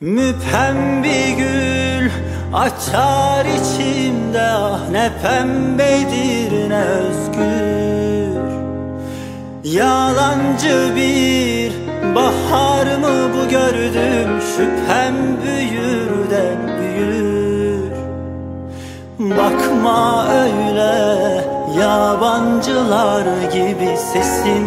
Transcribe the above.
Müphem bir gül açar içimde ah ne pembedir ne özgür. Yalancı bir bahar mı bu gördüm şüphem büyür de büyür. Bakma öyle yabancılar gibi sesin.